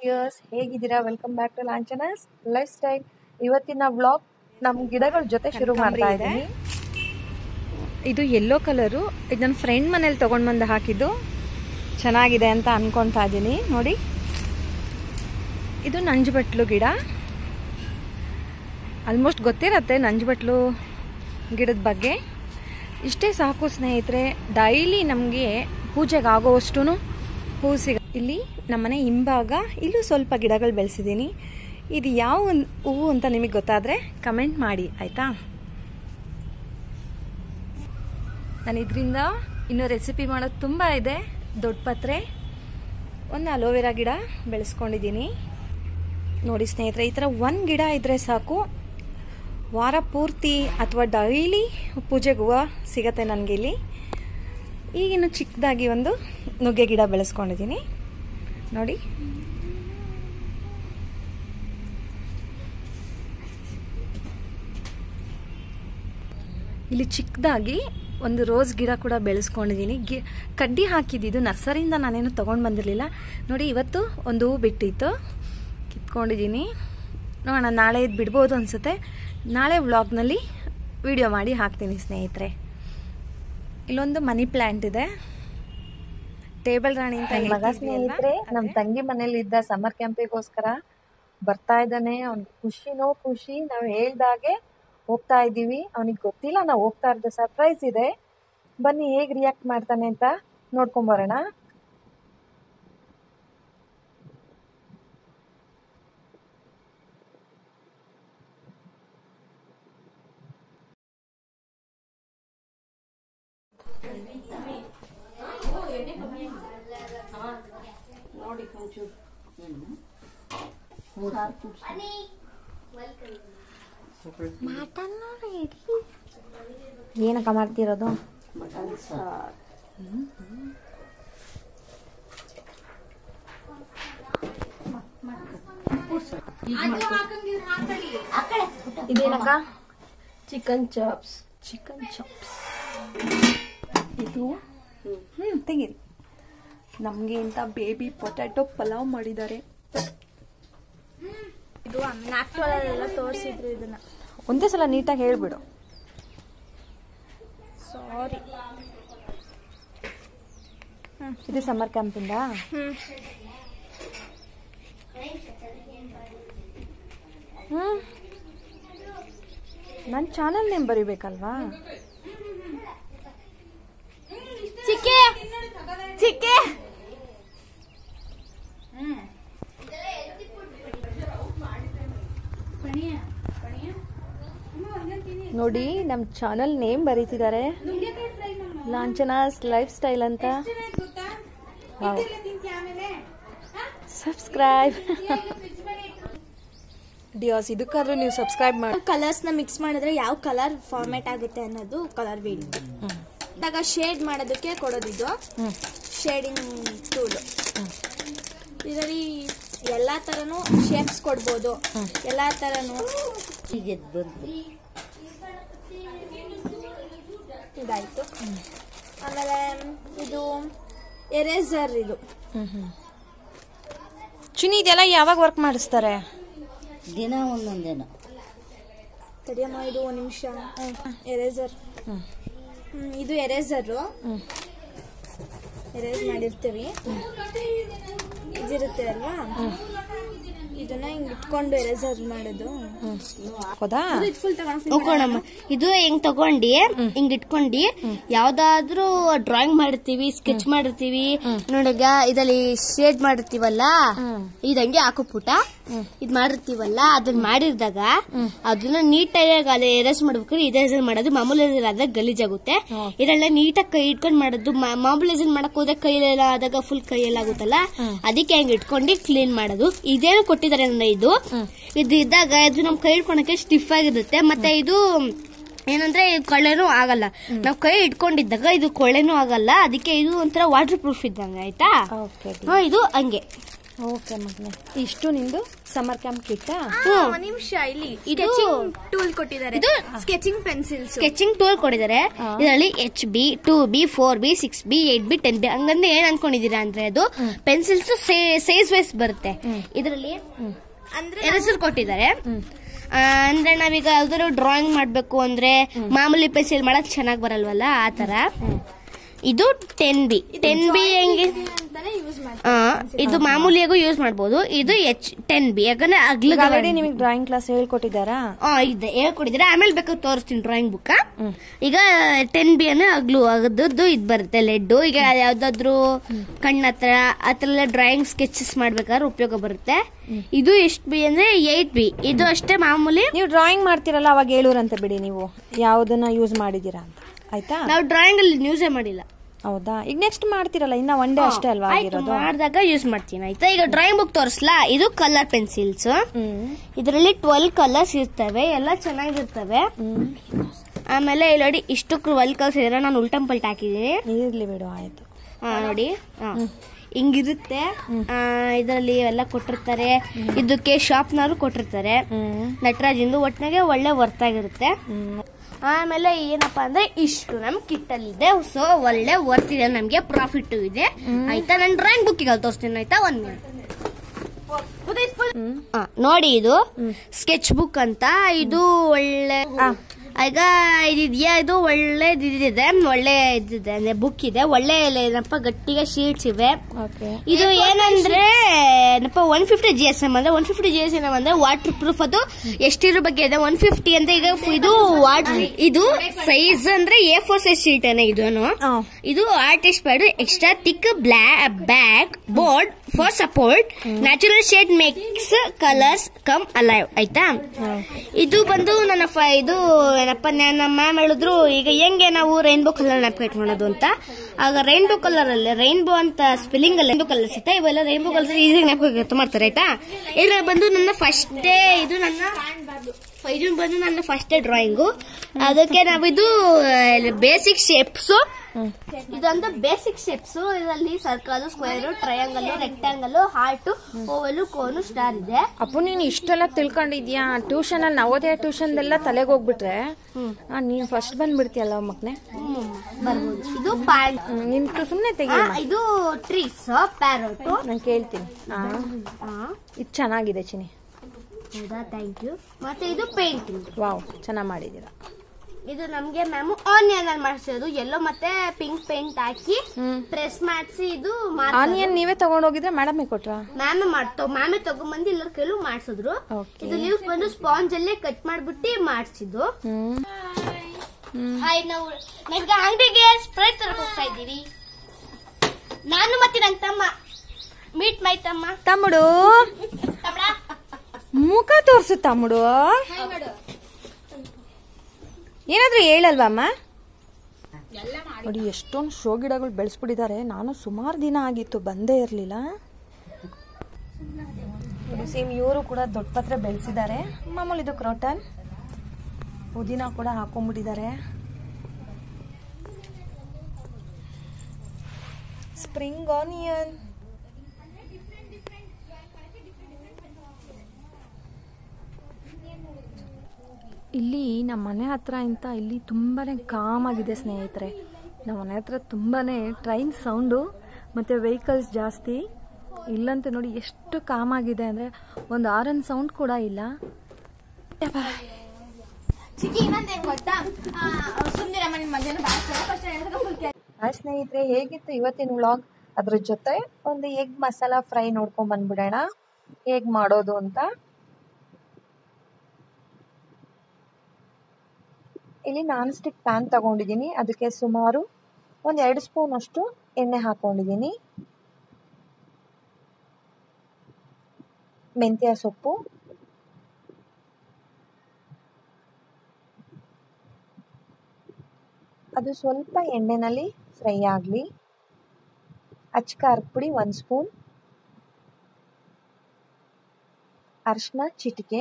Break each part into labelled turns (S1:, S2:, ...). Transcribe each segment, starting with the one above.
S1: Dears ಹೇಗಿದ್ದೀರಾ? Welcome back to Lanchana's lifestyle ಇವತ್ತಿನ vlog ನಮ್ಮ ಗಿಡಗಳ ಜೊತೆ ಶುರು ಮಾಡ್ತಾ
S2: ಇದೆ.
S1: ಇದ್ದೀನಿ.
S2: ಇದು ಯೆಲ್ಲೋ ಕಲರು ಇದು ನನ್ನ ಫ್ರೆಂಡ್ ಮನೇಲಿ ತೊಗೊಂಡು ಬಂದು ಹಾಕಿದ್ದು. ಚೆನ್ನಾಗಿದೆ ಅಂತ ಅನ್ಕೊತಾ ಇದ್ದೀನಿ. ನೋಡಿ. ಇದು ನಂಜುಬಟ್ಲು ಗಿಡ. ಆಲ್ಮೋಸ್ಟ್ ಗೊತ್ತಿರತ್ತೆ ನಂಜುಬಟ್ಲು ಗಿಡದ ಬಗ್ಗೆ. ಇಷ್ಟೇ ಸಾಕು ಸ್ನೇಹಿತರೆ ಡೈಲಿ ನಮಗೆ ಪೂಜೆಗೆ ಆಗೋವಷ್ಟು ಹೂ ಸಿಗ ಇಲ್ಲಿ ನಮ್ಮನೆ ಹಿಂಭಾಗ ಇಲ್ಲೂ ಸ್ವಲ್ಪ ಗಿಡಗಳು ಬೆಳೆಸಿದ್ದೀನಿ. ಇದು ಯಾವ ಹೂವು ಅಂತ ನಿಮಗೆ ಗೊತ್ತಾದರೆ ಕಮೆಂಟ್ ಮಾಡಿ, ಆಯಿತಾ? ನಾನು ಇದರಿಂದ ಇನ್ನೂ ರೆಸಿಪಿ ಮಾಡೋದು ತುಂಬ ಇದೆ. ದೊಡ್ಡ ಪತ್ರೆ, ಒಂದು ಅಲೋವೆರಾ ಗಿಡ ಬೆಳೆಸ್ಕೊಂಡಿದ್ದೀನಿ. ನೋಡಿ ಸ್ನೇಹಿತರೆ, ಈ ಥರ ಒಂದು ಗಿಡ ಇದ್ದರೆ ಸಾಕು. ವಾರ ಪೂರ್ತಿ ಅಥವಾ ಡೈಲಿ ಪೂಜೆಗೆ ಹೂವು ಸಿಗತ್ತೆ ನನಗೆ ಇಲ್ಲಿ. ಈಗಿನ್ನು ಚಿಕ್ಕದಾಗಿ ಒಂದು ನುಗ್ಗೆ ಗಿಡ ಬೆಳೆಸ್ಕೊಂಡಿದ್ದೀನಿ. ನೋಡಿ. ಇಲ್ಲಿ ಚಿಕ್ಕದಾಗಿ ಒಂದು ರೋಸ್ ಗಿಡ ಕೂಡ ಬೆಳೆಸ್ಕೊಂಡಿದ್ದೀನಿ. ಗಿ ಕಡ್ಡಿ ಹಾಕಿದ್ದಿದ್ದು ನರ್ಸರಿಯಿಂದ ನಾನೇನು ತೊಗೊಂಡು ಬಂದಿರಲಿಲ್ಲ. ನೋಡಿ, ಇವತ್ತು ಒಂದು ಹೂ ಬಿಟ್ಟಿತ್ತು. ಕಿತ್ಕೊಂಡಿದ್ದೀನಿ. ನೋಡೋಣ, ನಾಳೆ ಇದು ಬಿಡ್ಬೋದು ಅನಿಸುತ್ತೆ. ನಾಳೆ ವ್ಲಾಗ್ನಲ್ಲಿ ವಿಡಿಯೋ ಮಾಡಿ ಹಾಕ್ತೀನಿ ಸ್ನೇಹಿತರೆ. ಇಲ್ಲೊಂದು ಮನಿ ಪ್ಲ್ಯಾಂಟ್ ಇದೆ. ಟೇಬಲ್ ರಾಣಿ ಅಂತ
S1: ಮಗ ಸ್ನೇಹಿತರೆ ನಮ್ಮ ತಂಗಿ ಮನೇಲಿ ಇದ್ದ ಸಮರ್ ಕ್ಯಾಂಪಿಗೋಸ್ಕರ ಬರ್ತಾ ಇದ್ದಾನೆ. ಅವ್ನ್ ಖುಷಿನೋ ಖುಷಿ. ನಾವು ಹೇಳ್ದಾಗೆ ಹೋಗ್ತಾ ಇದ್ದೀವಿ. ಅವನಿಗೆ ಗೊತ್ತಿಲ್ಲ ನಾವು ಹೋಗ್ತಾ ಇರೋದು ಸರ್ಪ್ರೈಸ್ ಇದೆ. ಬನ್ನಿ ಹೇಗ್ ರಿಯಾಕ್ಟ್ ಮಾಡ್ತಾನೆ ಅಂತ ನೋಡ್ಕೊಂಬರೋಣ ಏನಕ್ಕ ಮಾಡ್ತಿರೋದು? ಇದೇನಕ್ಕ?
S3: ಚಿಕನ್ ಚಾಪ್ಸ್
S1: ಚಿಕನ್ ಚಾಪ್ಸ್
S2: ಇದು? ಹ್ಞೂ ತೆಗೀರಿ. ನಮಗೆ ಇಂತ ಬೇಬಿ ಪೊಟ್ಯಾಟೊ ಪಲಾವ್ ಮಾಡಿದ್ದಾರೆ.
S3: ಇದು ತೋರಿಸಿದ್ರು ಇದನ್ನ.
S2: ಒಂದೇ ಸಲ ನೀಟಾಗಿ ಹೇಳ್ಬಿಡು.
S3: ಸಾರಿ
S2: ಇದು ಸಮ್ಮರ್ ಕ್ಯಾಂಪಿಂದ ನನ್ನ ಚಾನಲ್ ನೇಮ್ ಬರಿಬೇಕಲ್ವಾ? ನೋಡಿ ನಮ್ಮ ಚಾನಲ್ ನೇಮ್ ಬರೀತಿದ್ದಾರೆ. ಲಾಂಚನಾಸ್ ಲೈಫ್ ಸ್ಟೈಲ್ ಅಂತ ಸಬ್ಸ್ಕ್ರೈಬ್. ಡಿಯಾಸ್ ಇದಕ್ಕಾದ್ರೂ ನೀವು ಸಬ್ಸ್ಕ್ರೈಬ್ ಮಾಡಿ
S3: ಕಲರ್ಸ್ನ ಮಿಕ್ಸ್ ಮಾಡಿದ್ರೆ ಯಾವ ಕಲರ್ ಫಾರ್ಮ್ಯಾಟ್ ಆಗುತ್ತೆ ಅನ್ನೋದು ಕಲರ್ ವೀಡಿಯೋ ಇದಾಗ ಶೇಡ್ ಮಾಡೋದಕ್ಕೆ ಕೊಡೋದಿದ್ದು ಶೇಡಿಂಗ್ ಟೂಲ್ ಇದರಲ್ಲಿ ಎಲ್ಲಾ ತರನು ಶೇಪ್ಸ್ ಕೊಡ್ಬೋದು. ಎಲ್ಲಾ ತರನು ಇದಾಯ್ತು. ಆಮೇಲೆ ಇದು ಎರೇಸರ್ ಇದು.
S2: ಚುನಿ ಹ್ಞೂ ಚಿನಿ ಇದೆಲ್ಲ ಯಾವಾಗ ವರ್ಕ್ ಮಾಡಿಸ್ತಾರೆ?
S4: ದಿನ ಒಂದೊಂದೇನ
S3: ತಡಿಯಮ್ಮ ಇದು ಒಂದು ನಿಮಿಷ. ಎರೇಸರ್
S2: ಹ್ಞೂ
S3: ಇದು ಎರೇಸರು ಎರೇಸ್ ಮಾಡಿರ್ತೀವಿ. ಇದಿರುತ್ತೆ ಅಲ್ವಾ? ಇದನ್ನ ಹಿಂಗ್ ಇಟ್ಕೊಂಡು ಎರೇಸರ್ ಮಾಡೋದು.
S2: ಹೌದಾ?
S3: ಇದು
S4: ಹೆಂಗ್ ತಗೊಂಡಿ? ಹಿಂಗ್ ಇಟ್ಕೊಂಡಿ ಯಾವ್ದಾದ್ರೂ ಡ್ರಾಯಿಂಗ್ ಮಾಡಿರ್ತೀವಿ ಸ್ಕೆಚ್ ಮಾಡಿರ್ತೀವಿ. ನೋಡಗ ಇದಲ್ಲಿ ಶೇಡ್ ಮಾಡಿರ್ತೀವಲ್ಲ? ಇದಂಗೆ ಹಾಕು ಪುಟ ಇದ್ ಮಾಡಿರ್ತೀವಲ್ಲ ಅದನ್ನ ಮಾಡಿದಾಗ ಅದನ್ನ ನೀಟಾಗಿ ಅಲ್ಲಿ ಎರೇಸ್ ಮಾಡ್ಬೇಕಾದ್ರೆ ಇದೇ ಮಾಡೋದು ಮಾಮೂಲಿ ಹೆಸರು ಆದಾಗ ಗಲೀಜಾಗುತ್ತೆ ಇದೆಲ್ಲ ನೀಟಾಗಿ ಕೈ ಇಟ್ಕೊಂಡು ಮಾಡೋದು ಮಾಮೂಲಿ ಹೆಸರು ಮಾಡಕ್ ಹೋದ್ರೆ ಕೈಯೆಲ್ಲ ಆದಾಗ ಫುಲ್ ಕೈಯೆಲ್ಲ ಆಗುತ್ತಲ್ಲ? ಅದಕ್ಕೆ ಹೆಂಗ್ ಇಟ್ಕೊಂಡು ಕ್ಲೀನ್ ಮಾಡೋದು. ಇದೇನು ಕೊಟ್ಟಿದ್ದಾರೆ ಅಂದ್ರೆ ಇದು. ಇದು ಇದ್ದಾಗ ಇದು ನಮ್ ಕೈ ಇಟ್ಕೊಳಕ್ಕೆ ಸ್ಟಿಫ್ ಆಗಿರುತ್ತೆ. ಮತ್ತೆ ಇದು ಏನಂದ್ರೆ ಕೊಳೆನೂ ಆಗಲ್ಲ. ನಾವ್ ಕೈ ಇಟ್ಕೊಂಡಿದ್ದಾಗ ಇದು ಕೊಳೆನೂ ಆಗಲ್ಲ. ಅದಕ್ಕೆ ಇದು ಒಂಥರ ವಾಟರ್ ಪ್ರೂಫ್ ಇದ್ದಂಗೆ ಆಯ್ತಾ? ಇದು ಹಂಗೆ.
S2: ಓಕೆ ಮಗನೆ. ಇಷ್ಟು ನಿಂದು ಸಮರ್ ಕ್ಯಾಂಪ್ ಕಿಟ್ಟ
S3: ಒಂದ್ ನಿಮಿಷ ಇಲ್ಲಿ ಸ್ಕೆಚಿಂಗ್ ಟೂಲ್ ಕೊಟ್ಟಿದ್ದಾರೆ.
S4: ಇದು-
S3: ಸ್ಕೆಚಿಂಗ್ ಪೆನ್ಸಿಲ್
S4: ಸ್ಕೆಚಿಂಗ್ ಟೂಲ್ ಕೊಟ್ಟಿದ್ದಾರೆ. ಇದರಲ್ಲಿ H B two B four B six B eight B ten B ಹಂಗಂದ್ರೆ ಏನ್ ಅನ್ಕೊಂಡಿದೀರಾ ಅಂದ್ರೆ ಅದು ಪೆನ್ಸಿಲ್ಸ್ ಸೈಜ್ ವೈಸ್ ಬರುತ್ತೆ. ಇದರಲ್ಲಿ
S3: ಅಂದ್ರೆ
S4: ಹೆಸರು ಕೊಟ್ಟಿದ್ದಾರೆ. ಅಂದ್ರೆ ನಾವೀಗ ಯಾವ್ದಾದ್ರು ಡ್ರಾಯಿಂಗ್ ಮಾಡ್ಬೇಕು ಅಂದ್ರೆ ಮಾಮೂಲಿ ಪೆನ್ಸಿಲ್ ಮಾಡಕ್ ಚೆನ್ನಾಗ್ ಬರಲ್ವಲ್ಲ ಆ ತರ? ಇದು ಟೆನ್ ಬಿ ಟೆನ್ ಬಿ ಹೆಂಗೆ?
S3: ಯೂಸ್ ಮಾಡಿ
S4: ಆ, ಇದು ಮಾಮೂಲಿಯಾಗೂ ಯೂಸ್ ಮಾಡಬಹುದು ಇದು ಎಚ್ ಟೆನ್ ಬಿ ಯಾಕಂದ್ರೆ ಅಗ್ಲಗ
S2: ಆಲ್ರೆಡಿ ನಿಮಗೆ ಡ್ರಾಯಿಂಗ್ ಕ್ಲಾಸ್ ಹೇಳ್ಕೊಟ್ಟಿದ್ದಾರಾ?
S4: ಆ, ಇದೆ ಹೇಳ್ಕೊಟ್ಟಿದ್ರೆ ಆಮೇಲೆ ಬೇಕಾದ್ರೆ ತೋರಿಸ್ತೀನಿ ಡ್ರಾಯಿಂಗ್ ಬುಕ್ ಈಗ ಟೆನ್ ಬಿ ಅಂದ್ರೆ ಅಗ್ಲು ಅಗದ್ದು ಇದು ಬರುತ್ತೆ ಲೆಡ್ಡು ಈಗ ಯಾವ್ದಾದ್ರು ಕಣ್ಣ ಹತ್ರ ಆ ಥರ ಎಲ್ಲ ಡ್ರಾಯಿಂಗ್ ಸ್ಕೆಚಸ್ ಮಾಡ್ಬೇಕಾದ್ರೆ ಉಪಯೋಗ ಬರುತ್ತೆ. ಇದು ಎಷ್ಟು ಬಿ ಅಂದ್ರೆ ಏಟ್ ಬಿ. ಇದು ಅಷ್ಟೇ ಮಾಮೂಲಿ.
S2: ನೀವು ಡ್ರಾಯಿಂಗ್ ಮಾಡ್ತೀರಲ್ಲ ಅವಾಗ ಹೇಳೂರಂತೆ ಬಿಡಿ ನೀವು. ಯಾವ್ದನ್ನ ಯೂಸ್ ಮಾಡಿದೀರಾ ಅಂತ. ಆಯ್ತಾ?
S4: ನಾವು ಡ್ರಾಯಿಂಗ್ ಅಲ್ಲಿ ಯೂಸೇ ಮಾಡಿಲ್ಲ.
S2: ಹೌದಾ? ಈಗ ನೆಕ್ಸ್ಟ್ ಮಾಡ್ತಿರಲ್ಲ ಇನ್ನ ಒನ್ ಡೇ ಅಷ್ಟೇ ಅಲ್ವಾ ಆಗಿರೋದು?
S4: ಮಾಡಿದಾಗ ಯೂಸ್ ಮಾಡ್ತೀನಿ. ಆಯ್ತಾ? ಈಗ ಡ್ರಾಯಿಂಗ್ ಬುಕ್ ತೋರಿಸ್ಲಾ? ಇದು ಕಲರ್ ಪೆನ್ಸಿಲ್ಸ್ ಇದರಲ್ಲಿ ಟ್ವೆಲ್ ಕಲರ್ಸ್ ಇರ್ತವೆ ಎಲ್ಲ ಚೆನ್ನಾಗಿರ್ತವೆ. ಆಮೇಲೆ ಇಲ್ಲಿ ನೋಡಿ ಇಷ್ಟು ಟ್ವೆಲ್ ಕಲರ್ಸ್ ಇದ್ರೆ ನಾನು ಉಲ್ಟಂ ಪಲ್ಟ್ ಹಾಕಿದ್ದೀನಿ.
S2: ಇರ್ಲಿ ಬಿಡು ಆಯ್ತು.
S4: ಹಾ ನೋಡಿ. ಹಿಂಗಿರುತ್ತೆ. ಇದರಲ್ಲಿ ಎಲ್ಲ ಕೊಟ್ಟಿರ್ತಾರೆ. ಇದಕ್ಕೆ ಶಾಪ್ನವರು ಕೊಟ್ಟಿರ್ತಾರೆ. ನಟರಾಜಿಂದು ಒಟ್ಟಿನಾಗೆ ಒಳ್ಳೆ ವರ್ತ್ ಆಗಿರುತ್ತೆ. ಆಮೇಲೆ ಏನಪ್ಪಾ ಅಂದ್ರೆ ಇಷ್ಟು ನಮ್ ಕಿಟ್ ಅಲ್ಲಿ ಇದೆ ಸೊ ಒಳ್ಳೆ ವರ್ತ್ ಇದೆ. ನಮ್ಗೆ ಪ್ರಾಫಿಟ್ ಇದೆ. ಆಯ್ತಾ? ನಾನು ಡ್ರಾಯಿಂಗ್ ಬುಕ್ಕಿಗೆ ತೋರಿಸ್ತೀನಿ ಆಯ್ತಾ? ಒಂದ್ ಮಿನಿಟ್ ನೋಡಿ ಇದು ಸ್ಕೆಚ್ ಬುಕ್ ಅಂತ. ಇದು ಒಳ್ಳೆ ಈಗ ಇದೆಯಾ ಇದು? ಒಳ್ಳೆ ಇದಿದೆ ಒಳ್ಳೆ ಇದಿದೆ ಅಂದ್ರೆ ಬುಕ್ ಇದೆ. ಒಳ್ಳೆ ಏನಪ್ಪ ಗಟ್ಟಿಗೆ ಶೀಟ್ಸ್ ಇವೆ. ಇದು ಏನಂದ್ರೆ ಏನಪ್ಪ one fifty G S M ಅಂದ್ರೆ one fifty G S M ಅಂದ್ರೆ ವಾಟರ್ ಪ್ರೂಫ್ ಅದು. ಎಷ್ಟಿರೋ ಬಗ್ಗೆ ಇದೆ? ಒನ್ ಫಿಫ್ಟಿ ಅಂತ ಈಗ ಇದು ವಾಟರ್ ಇದು ಸೈಜ್ ಅಂದ್ರೆ ಎ ಫೋರ್ ಸೈಜ್ ಶೀಟ್ ಏನೇ ಇದು ಇದು artist pad extra thick black back board for support natural shade makes colours come alive ಆಯ್ತಾ? ಇದು ಬಂದು ನನ್ನ ಇದು ಏನಪ್ಪ ನನ್ನ ಮ್ಯಾಮ್ ಹೇಳಿದ್ರು ಈಗ ಹೆಂಗೆ ನಾವು ರೈನ್ಬೋ ಕಲರ್ ನೆನಪು ಮಾಡೋದು ಅಂತ? ಆಗ ರೈನ್ಬೋ ಕಲರ್ ಅಲ್ಲಿ ರೈನ್ಬೋ ಅಂತ ಸ್ಪೆಲ್ಲಿಂಗ್ ಅಲ್ಲಿ ರೈನ್ಬೋ ಕಲರ್ಸ್ ಇತ್ತ ಇವೆಲ್ಲ ರೈನ್ಬೋ ಕಲರ್ಸ್ ಈಸಿ ನೆನಪು ಮಾಡ್ತಾರೆ ಆಯ್ತಾ? ಇದ್ರ ಬಂದು ನನ್ನ ಫಸ್ಟ್ ಡೇ ಇದು ನನ್ನ ಇದು ಬಂದು ನನ್ನ ಫಸ್ಟ್ ಡ್ರಾಯಿಂಗು ಅದಕ್ಕೆ ನಾವಿದು ಬೇಸಿಕ್ ಶೇಪ್ಸ್ ಇದೊಂದು ಬೇಸಿಕ್ ಶೇಪ್ಸ್ ಇದರಲ್ಲಿ circle square triangle rectangle heart oval cone star ಇದೆ.
S2: ಅಪ್ಪು ನೀನು ಇಷ್ಟೆಲ್ಲ ತಿಳ್ಕೊಂಡಿದ್ಯಾ? ಟ್ಯೂಷನ್ ಅಲ್ಲಿ ನವೋದಯ ಟ್ಯೂಷನ್ ಎಲ್ಲ ತಲೆಗೆ ಹೋಗ್ಬಿಟ್ರೆ ನೀನ್ ಫಸ್ಟ್ ಬಂದ್ಬಿಡ್ತೀಯಲ್ಲ
S4: ಮಕ್ಕನೆ ಇದು ನಿಮ್
S2: ನಿನ್ ಸುಮ್ನೆ ತೆಗಿ
S4: ಇದು ಟ್ರೀಸ್ ಪ್ಯಾರೋಟ್
S2: ನಾನು ಕೇಳ್ತೀನಿ. ಇದು ಚೆನ್ನಾಗಿದೆ ಚಿನಿ
S4: ಹೌದಾ? ಥ್ಯಾಂಕ್ ಯು ಮತ್ತೆ ಇದು ಪೇಂಟಿಂಗ್
S2: ವಾವ್ ಚೆನ್ನಾಗಿ ಮಾಡಿದ್ದೀರಾ?
S4: ಇದು ನಮ್ಗೆ ಮ್ಯಾಮ್ ಆನಿಯನ್ ಅಲ್ಲಿ ಮಾಡಿಸಿರೋದು. ಎಲ್ಲೋ ಮತ್ತೆ ಪಿಂಕ್ ಪೇಂಟ್ ಹಾಕಿ ಪ್ರೆಸ್ ಮಾಡಿಸಿ ಇದು
S2: ಆನಿಯನ್ ನೀವೇ ತಗೊಂಡೋಗಿದ್ರೆ ಮೇಡಮ್ ಕೊಟ್ರಾ?
S4: ಮ್ಯಾಮ್ ಮಾಡ್ತಾವ್ ಮ್ಯಾಮೇ ತಗೊಂಡ್ಬಂದು ಎಲ್ಲರ ಕೆಲವು ಮಾಡಿಸಿದ್ರು. ಇದು ಲೀವ್ಸ್ ಬಂದು ಸ್ಪಾಂಜ್ ಅಲ್ಲೇ ಕಟ್ ಮಾಡ್ಬಿಟ್ಟು ಮಾಡಿಸಿದ್ದು. ಹಾಯ್ ನಾವು ಅಂಗಡಿಗೆ ಸ್ಪ್ರೈಟ್ ತರಕ್ ಹೋಗ್ತಾ ಇದ್ದೀವಿ. ನಾನು ಮತ್ತೆ ನನ್ನ ತಮ್ಮ. ಮೀಟ್ ಮೈ ತಮ್ಮ.
S2: ತಮ್ಮಡು.
S4: ತಮ್ಮ
S2: ಮುಖ ತೋರ್ಸು ತಮ್ಮಡು ಏನಾದ್ರೂ ಹೇಳಲ್ವಮ್ಮ ನೋಡಿ, ಎಷ್ಟೊಂದು ಶೋ ಗಿಡಗಳು ಬೆಳೆಸ್ಬಿಟ್ಟಿದ್ದಾರೆ ನಾನು ಸುಮಾರು ದಿನ ಆಗಿತ್ತು, ಬಂದೇ ಇರಲಿಲ್ಲ. ಸೇಮ್ ಇವರು ಕೂಡ ದೊಡ್ಡ ಪತ್ರೆ ಬೆಳೆಸಿದ್ದಾರೆ. ಮಾಮೂಲಿ ಇದು ಕ್ರೋಟನ್ ಪುದೀನ ಕೂಡ ಹಾಕೊಂಡ್ಬಿಟ್ಟಿದ್ದಾರೆ ಸ್ಪ್ರಿಂಗ್ ಆನಿಯನ್ ಇಲ್ಲಿ ನಮ್ಮ ಮನೆ ಹತ್ರ ಇಂತ ಇಲ್ಲಿ ತುಂಬಾ ಕಾಮಾಗಿದೆ ಸ್ನೇಹಿತರೆ. ನಮ್ಮ ಮನೆ ಹತ್ರ ತುಂಬಾ ಟ್ರೈನ್ ಸೌಂಡು ಮತ್ತು ವೆಹಿಕಲ್ಸ್ ಜಾಸ್ತಿ. ಇಲ್ಲಂತೂ ನೋಡಿ ಎಷ್ಟು ಕಾಮಾಗಿದೆ ಅಂದರೆ ಒಂದು ಆರನ್ ಸೌಂಡ್ ಕೂಡ ಇಲ್ಲ.
S1: ಹಾಯ್ ಸ್ನೇಹಿತರೆ ಹೇಗಿತ್ತು ಇವತ್ತಿನ ವ್ಲಾಗ್ ಅದ್ರ ಜೊತೆ ಒಂದು ಎಗ್ ಮಸಾಲ ಫ್ರೈ ನೋಡ್ಕೊಂಡ್ ಬಂದ್ಬಿಡೋಣ. ಹೇಗ್ ಮಾಡೋದು ಅಂತ ಇಲ್ಲಿ ನಾನ್ ಸ್ಟಿಕ್ ಪ್ಯಾನ್ ತಗೊಂಡಿದ್ದೀನಿ. ಅದಕ್ಕೆ ಸುಮಾರು ಒಂದು ಎರಡು ಸ್ಪೂನ್ ಅಷ್ಟು ಎಣ್ಣೆ ಹಾಕೊಂಡಿದ್ದೀನಿ. ಮೆಂತ್ಯ ಸೊಪ್ಪು. ಅದು ಸ್ವಲ್ಪ ಎಣ್ಣೆನಲ್ಲಿ ಫ್ರೈ ಆಗಲಿ. ಅಚ್ಕಾರದ ಪುಡಿ ಒಂದು ಸ್ಪೂನ್ ಅರಿಶಿನ ಚಿಟಿಕೆ.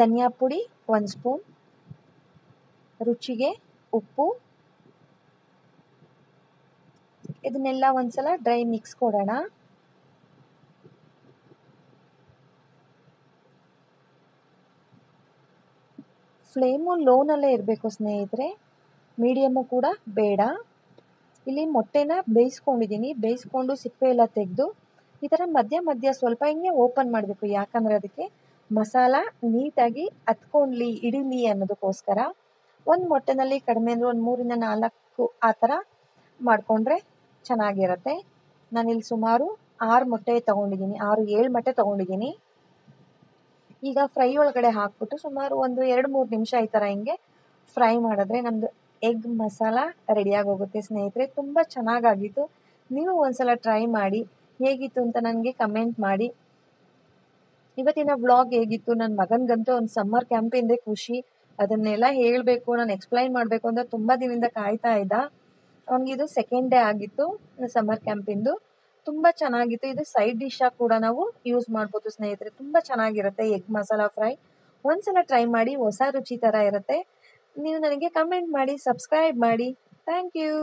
S1: ಧನಿಯಾ ಪುಡಿ ಒಂದು ಸ್ಪೂನ್, ರುಚಿಗೆ ಉಪ್ಪು. ಇದನ್ನೆಲ್ಲ ಒಂದ್ಸಲ ಡ್ರೈ ಮಿಕ್ಸ್ ಕೊಡೋಣ. ಫ್ಲೇಮು ಲೋನಲ್ಲೇ ಇರಬೇಕು ಸ್ನೇಹಿತರೆ ಮೀಡಿಯಮ್ಮು ಕೂಡ ಬೇಡ. ಇಲ್ಲಿ ಮೊಟ್ಟೆನ ಬೇಯಿಸ್ಕೊಂಡಿದ್ದೀನಿ, ಬೇಯಿಸ್ಕೊಂಡು ಸಿಪ್ಪೆ ಎಲ್ಲ ತೆಗೆದು ಈ ಥರ ಮಧ್ಯ ಮಧ್ಯ ಸ್ವಲ್ಪ ಹಿಂಗೆ ಓಪನ್ ಮಾಡಬೇಕು, ಯಾಕಂದರೆ ಅದಕ್ಕೆ ಮಸಾಲ ನೀಟಾಗಿ ಹತ್ಕೊಂಡ್ಲಿ ಇಡೀಲಿ ಅನ್ನೋದಕ್ಕೋಸ್ಕರ ಒಂದು ಮೊಟ್ಟೆನಲ್ಲಿ ಕಡಿಮೆ ಅಂದರೆ ಒಂದು ಮೂರಿಂದ ನಾಲ್ಕು ಆ ಥರ ಮಾಡಿಕೊಂಡ್ರೆ ಚೆನ್ನಾಗಿರತ್ತೆ. ನಾನಿಲ್ಲಿ ಸುಮಾರು ಆರು ಮೊಟ್ಟೆ ತೊಗೊಂಡಿದ್ದೀನಿ, ಆರು ಏಳು ಮೊಟ್ಟೆ ತೊಗೊಂಡಿದ್ದೀನಿ. ಈಗ ಫ್ರೈ ಒಳಗಡೆ ಹಾಕ್ಬಿಟ್ಟು ಸುಮಾರು ಒಂದು ಎರಡು ಮೂರು ನಿಮಿಷ ಈ ಥರ ಹಿಂಗೆ ಫ್ರೈ ಮಾಡಿದ್ರೆ ನಮ್ಮದು ಎಗ್ ಮಸಾಲ ರೆಡಿಯಾಗಿ ಹೋಗುತ್ತೆ ಸ್ನೇಹಿತರೆ, ತುಂಬ ಚೆನ್ನಾಗಾಗಿತ್ತು. ನೀವು ಒಂದ್ಸಲ ಟ್ರೈ ಮಾಡಿ, ಹೇಗಿತ್ತು ಅಂತ ನನಗೆ ಕಮೆಂಟ್ ಮಾಡಿ. ಇವತ್ತಿನ ವ್ಲಾಗ್ ಹೇಗಿತ್ತು? ನನ್ನ ಮಗನಿಗಂತೂ ಒಂದು ಸಮ್ಮರ್ ಕ್ಯಾಂಪಿಂದೇ ಖುಷಿ. ಅದನ್ನೆಲ್ಲ ಹೇಳಬೇಕು, ನಾನು ಎಕ್ಸ್ಪ್ಲೈನ್ ಮಾಡಬೇಕು ಅಂತ ತುಂಬ ದಿನದಿಂದ ಕಾಯ್ತಾ ಇದ್ದ. ಇದು ಸೆಕೆಂಡ್ ಡೇ ಆಗಿತ್ತು ಸಮ್ಮರ್ ಕ್ಯಾಂಪಿಂದು ತುಂಬ ಚೆನ್ನಾಗಿತ್ತು. ಇದು ಸೈಡ್ ಡಿಶ್ಶಾಗಿ ಕೂಡ ನಾವು ಯೂಸ್ ಮಾಡ್ಬೋದು ಸ್ನೇಹಿತರೆ. ತುಂಬ ಚೆನ್ನಾಗಿರುತ್ತೆ ಎಗ್ ಮಸಾಲ ಫ್ರೈ ಒಂದ್ಸಲ ಟ್ರೈ ಮಾಡಿ ಹೊಸ ರುಚಿ ಥರ ಇರುತ್ತೆ. ನೀವು ನನಗೆ ಕಮೆಂಟ್ ಮಾಡಿ ಸಬ್ಸ್ಕ್ರೈಬ್ ಮಾಡಿ. Thank you